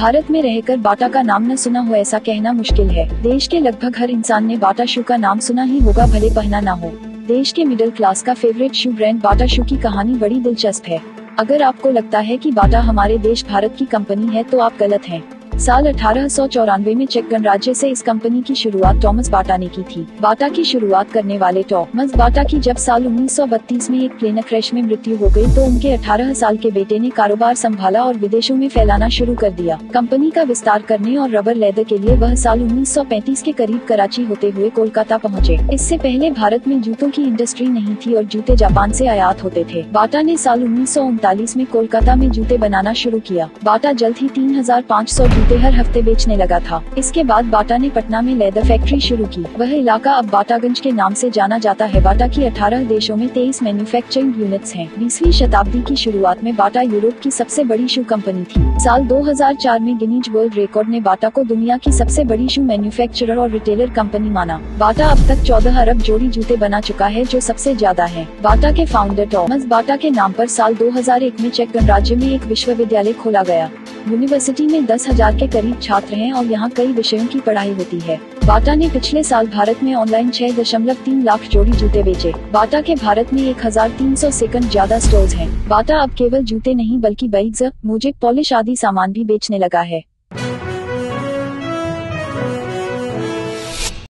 भारत में रहकर बाटा का नाम न सुना हो ऐसा कहना मुश्किल है। देश के लगभग हर इंसान ने बाटा शू का नाम सुना ही होगा, भले पहना न हो। देश के मिडिल क्लास का favourite shoe brand Bata shoe की कहानी बड़ी दिलचस्प है। अगर आपको लगता है कि बाटा हमारे देश भारत की कंपनी है तो आप गलत हैं। साल अठारह सौ चौरानवे में चेक गणराज्य से इस कंपनी की शुरुआत टॉमस बाटा ने की थी। बाटा की शुरुआत करने वाले टॉमस बाटा की जब साल 1932 में एक प्लेन क्रैश में मृत्यु हो गई तो उनके 18 साल के बेटे ने कारोबार संभाला और विदेशों में फैलाना शुरू कर दिया। कंपनी का विस्तार करने और रबर लेदर के लिए वह साल 1935 के करीब कराची होते हुए कोलकाता पहुँचे। इससे पहले भारत में जूतों की इंडस्ट्री नहीं थी और जूते जापान ऐसी आयात होते थे। बाटा ने साल उन्नीस सौ उनतालीस में कोलकाता में जूते बनाना शुरू किया। बाटा जल्द ही तीन हज़ार जूते जूते हर हफ़्ते बेचने लगा था। इसके बाद बाटा ने पटना में लेदर फैक्ट्री शुरू की। वह इलाका अब बाटागंज के नाम से जाना जाता है। बाटा की 18 देशों में 23 मैन्युफैक्चरिंग यूनिट्स हैं। बीसवीं शताब्दी की शुरुआत में बाटा यूरोप की सबसे बड़ी शू कंपनी थी। साल 2004 में गिनीज वर्ल्ड रिकॉर्ड ने बाटा को दुनिया की सबसे बड़ी शू मैन्युफैक्चरर और रिटेलर कंपनी माना। बाटा अब तक चौदह अरब जोड़ी जूते बना चुका है, जो सबसे ज़्यादा है। बाटा के फाउंडर टॉमस बाटा के नाम पर साल 2001 में चेक गणराज्य में एक विश्वविद्यालय खोला गया। यूनिवर्सिटी में दस हज़ार के करीब छात्र हैं और यहाँ कई विषयों की पढ़ाई होती है। बाटा ने पिछले साल भारत में ऑनलाइन छह दशमलव तीन लाख जोड़ी जूते बेचे। बाटा के भारत में एक हज़ार तीन सौ सेकंड ज़्यादा स्टोर्स हैं। बाटा अब केवल जूते नहीं, बल्कि बाइक्स मोजे पॉलिश आदि सामान भी बेचने लगा है।